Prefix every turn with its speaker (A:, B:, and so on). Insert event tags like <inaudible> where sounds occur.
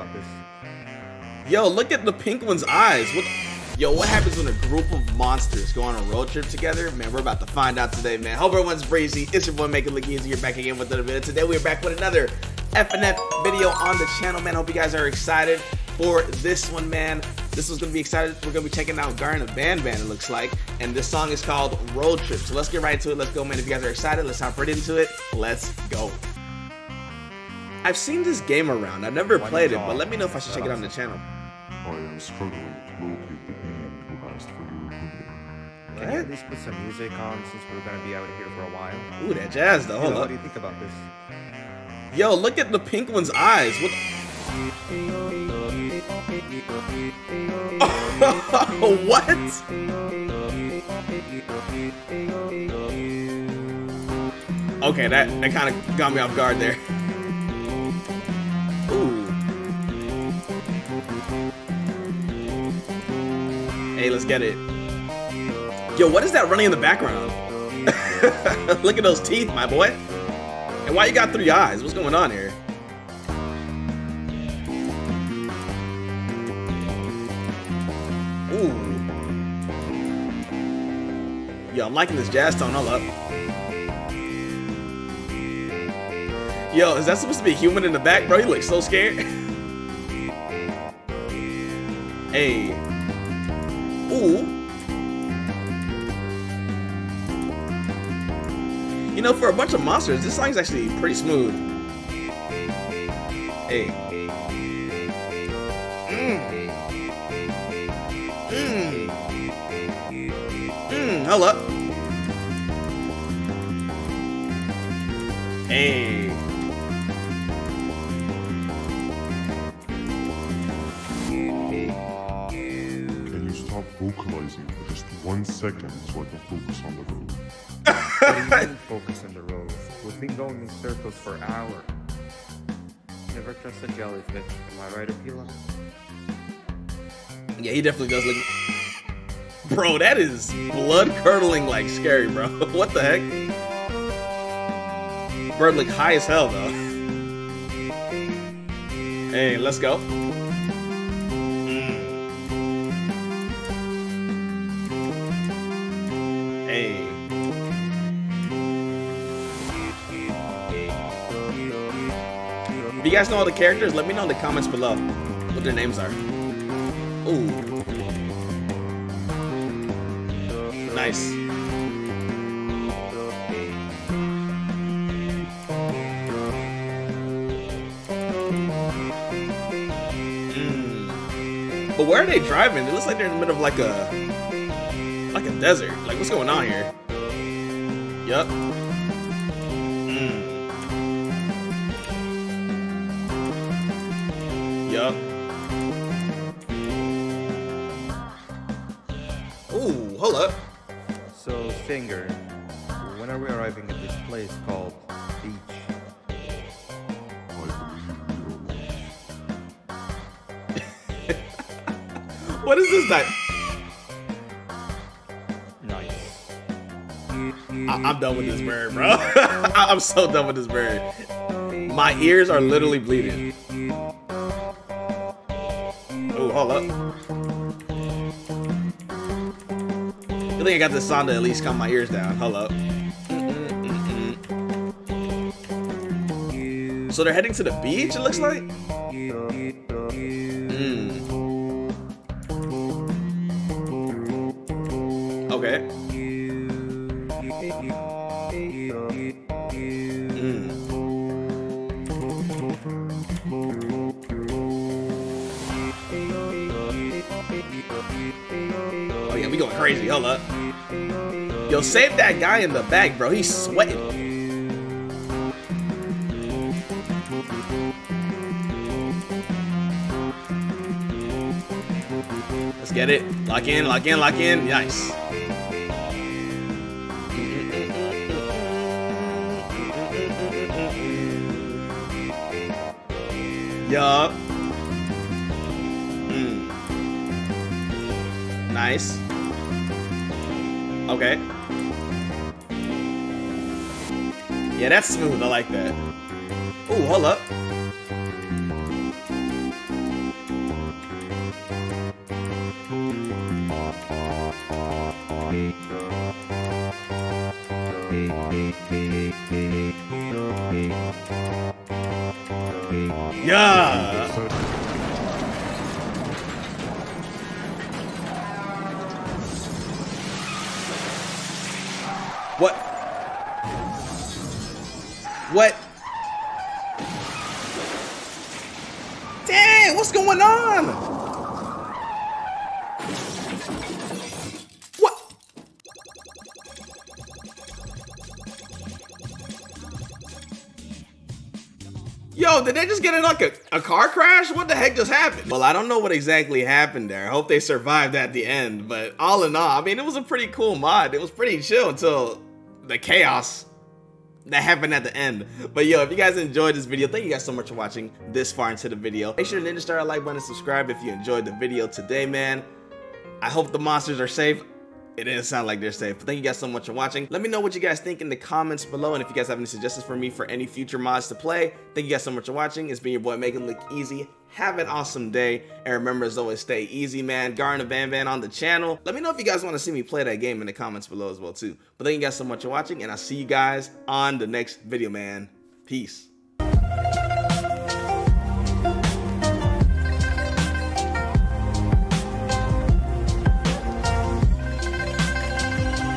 A: about this?
B: Yo, look at the pink one's eyes. What? Yo, what happens when a group of monsters go on a road trip together? Man, we're about to find out today, man. Hope everyone's breezy. It's your boy, Make It Look Easy. You're back again with another video. Today, we're back with another FNF video on the channel, man. Hope you guys are excited for this one, man. This was gonna be excited. We're gonna be checking out Garten of Banban, it looks like. And this song is called Road Trip. So let's get right to it. Let's go, man. If you guys are excited, let's hop right into it. Let's go. I've seen this game around. I've never played it, but let me know if I should check it out on the channel.
C: I am struggling to locate the being who asked for your opinion.
A: Can you at least put some music on since we're gonna be out here for a while?
B: Ooh, that jazz though. Hold
A: Hilo, what
B: up.
A: do you think about this?
B: Yo, look at the pink one's eyes. What? <laughs> what? Okay, that that kind of got me off guard there. Ooh. Hey, let's get it. Yo, what is that running in the background? <laughs> Look at those teeth, my boy. And why you got three eyes? What's going on here? Ooh. Yo, I'm liking this jazz tone. Hold up. Yo, is that supposed to be a human in the back, bro? You look so scared. <laughs> hey. Ooh. You know, for a bunch of monsters, this song's actually pretty smooth. Hey. Mmm. Mmm. Mmm, up. Hey.
C: Stop vocalizing for just one second so I can focus on the road?
A: What do you focus on the roads? We've been going in circles for hours. Never trust a jellyfish. Am I right, Opila?
B: Yeah, he definitely does look. Bro, that is blood curdling like scary, bro. <laughs> what the heck? Bird look high as hell though. Hey, let's go. If you guys know all the characters, let me know in the comments below what their names are. Ooh. Nice. Mm. But where are they driving? It looks like they're in the middle of like a like a desert. Like what's going on here? Yup. Yup. Ah, Ooh, hold up.
A: So, Stinger, when are we arriving at this place called Beach?
C: I believe we are lost.
B: What is this that
A: Nice.
B: I- I'm done with this bird, bro. I- <laughs> I'm so done with this bird. My ears are literally bleeding. Hold up. I think I got this song to at least calm my ears down. Hold up. So they're heading to the beach, it looks like? Mm. Okay. Mm. Going crazy. Hold up. Yo, save that guy in the back, bro. He's sweating. Let's get it. Lock in, lock in, lock in. Nice. Yup. Mm. Nice. Okay. Yeah, that's smooth. I like that. Oh, hold up. Yeah! What? What? Damn, what's going on? What? Yo, did they just get in like a, a car crash? What the heck just happened? Well, I don't know what exactly happened there. I hope they survived at the end. But all in all, I mean, it was a pretty cool mod. It was pretty chill until the chaos that happened at the end. But yo, if you guys enjoyed this video, thank you guys so much for watching this far into the video. Make sure to ninja star a like button and subscribe if you enjoyed the video today, man. I hope the monsters are safe. It didn't sound like they're safe. But thank you guys so much for watching. Let me know what you guys think in the comments below. And if you guys have any suggestions for me for any future mods to play, thank you guys so much for watching. It's been your boy Make It Look Easy. Have an awesome day. And remember, as always, stay easy, man. Garten of Banban on the channel. Let me know if you guys want to see me play that game in the comments below as well, too. But thank you guys so much for watching. And I'll see you guys on the next video, man. Peace.